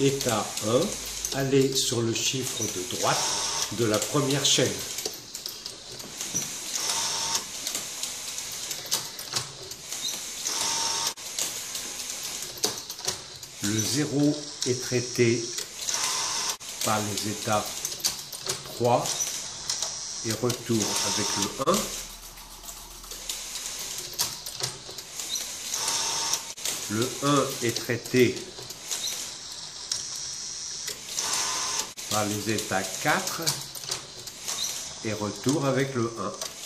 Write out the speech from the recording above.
état 1, allez sur le chiffre de droite de la première chaîne. Le 0 est traité par les états 3 et retour avec le 1. Le 1 est traité par les états 4 et retour avec le 1.